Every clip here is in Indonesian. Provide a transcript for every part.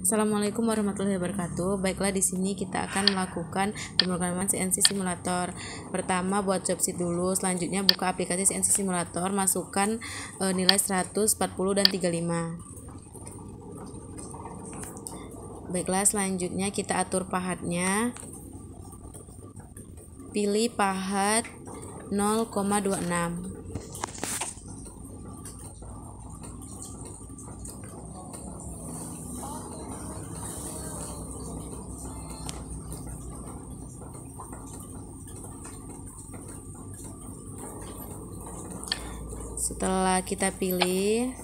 Assalamualaikum warahmatullahi wabarakatuh. Baiklah di sini kita akan melakukan pemrograman CNC simulator. Pertama buat jobsit dulu, selanjutnya buka aplikasi CNC simulator, masukkan e, nilai 140 dan 35. Baiklah, selanjutnya kita atur pahatnya. Pilih pahat 0,26. Setelah kita pilih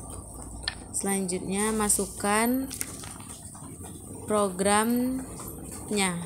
selanjutnya masukkan programnya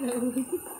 哈哈哈哈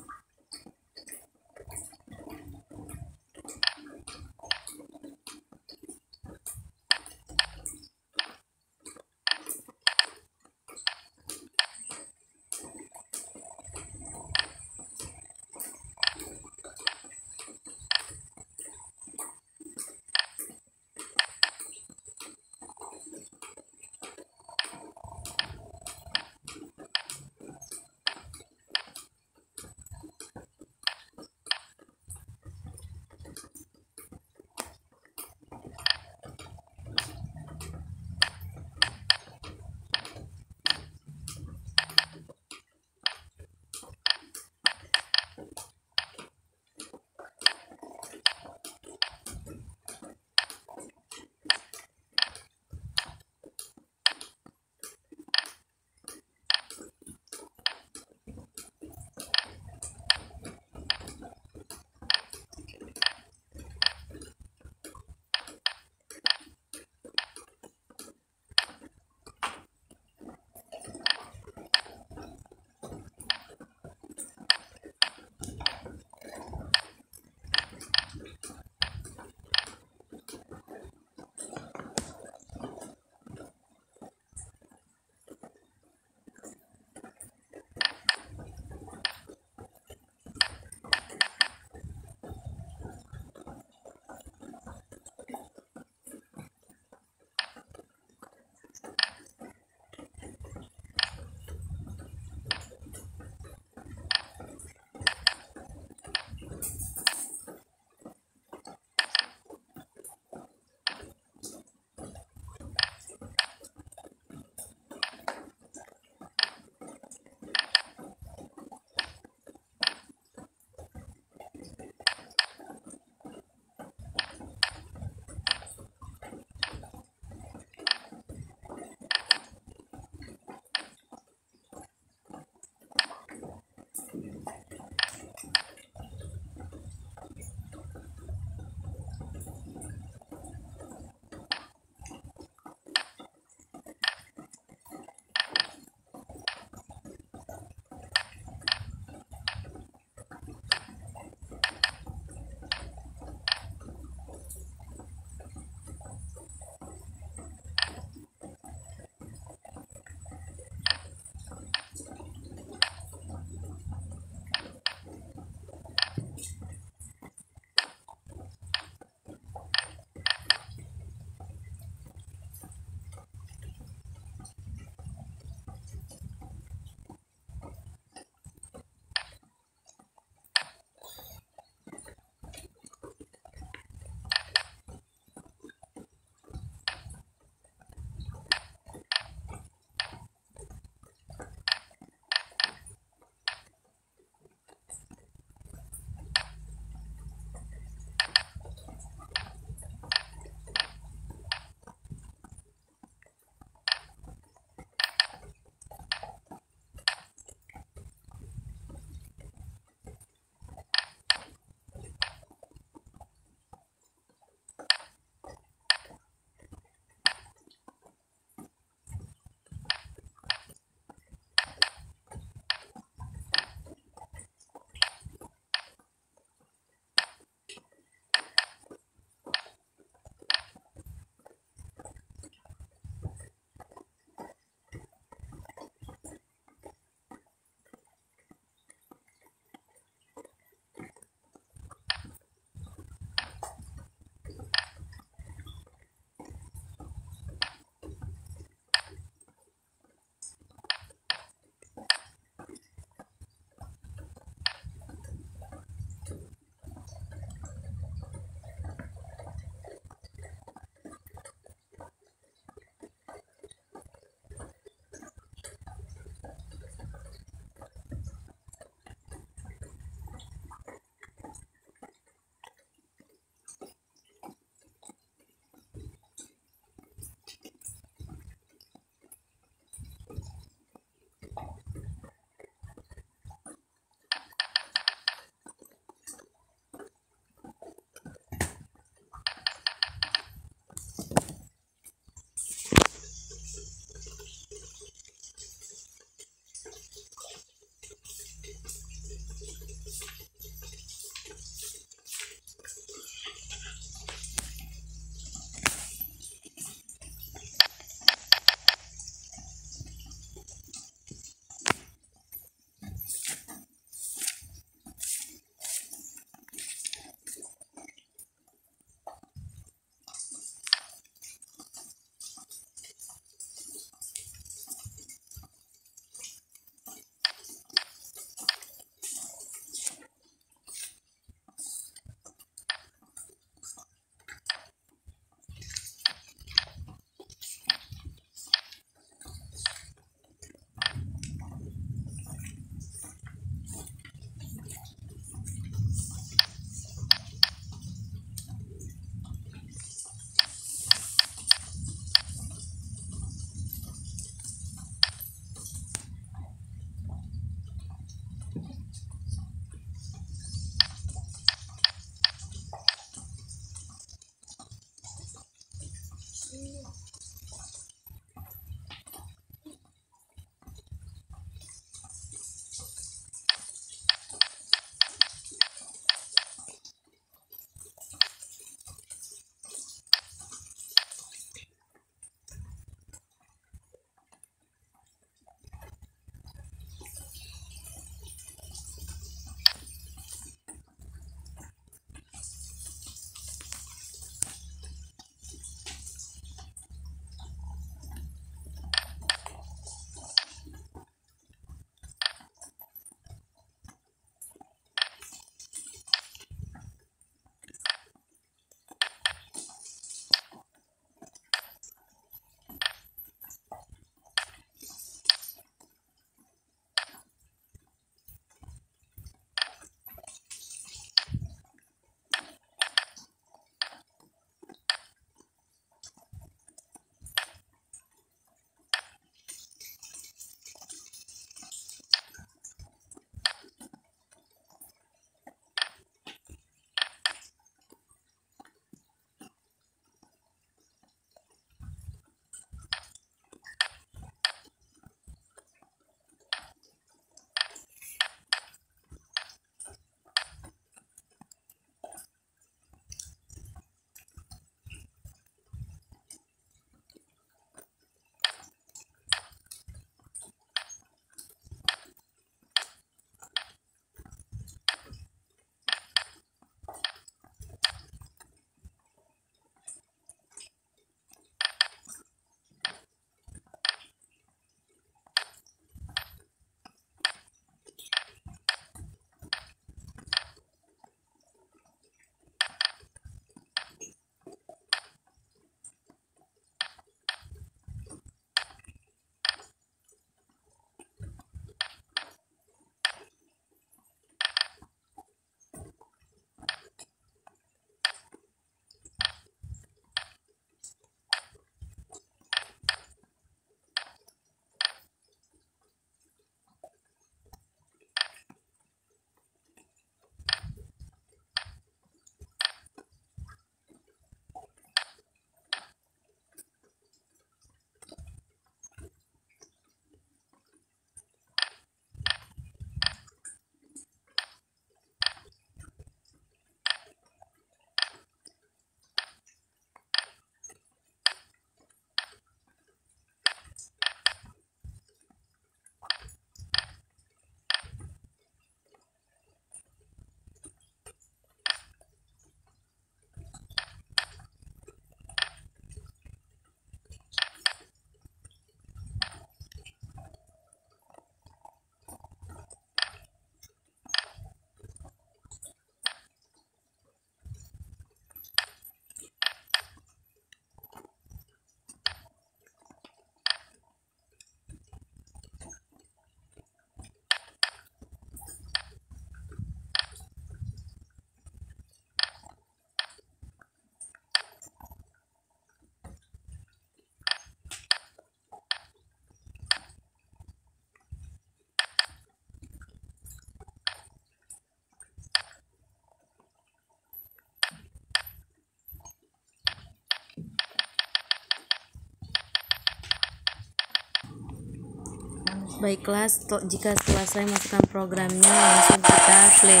Baiklah, jika saya masukkan programnya, langsung kita play.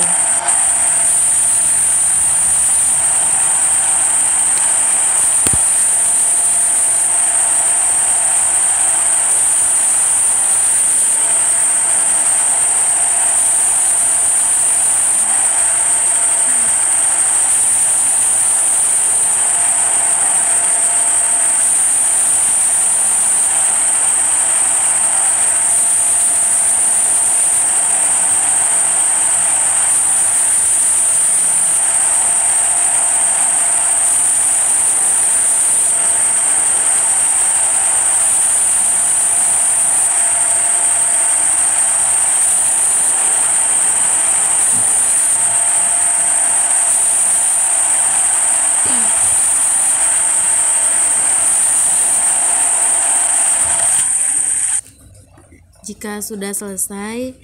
Jika sudah selesai,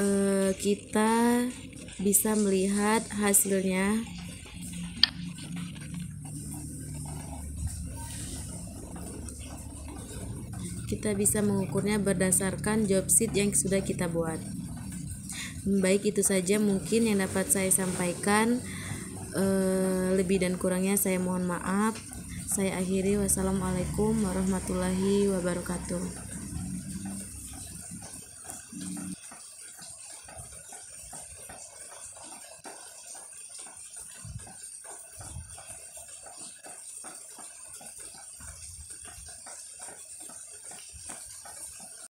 eh, kita bisa melihat hasilnya. Kita bisa mengukurnya berdasarkan job sheet yang sudah kita buat. Baik, itu saja mungkin yang dapat saya sampaikan. Eh, lebih dan kurangnya, saya mohon maaf. Saya akhiri, wassalamualaikum warahmatullahi wabarakatuh.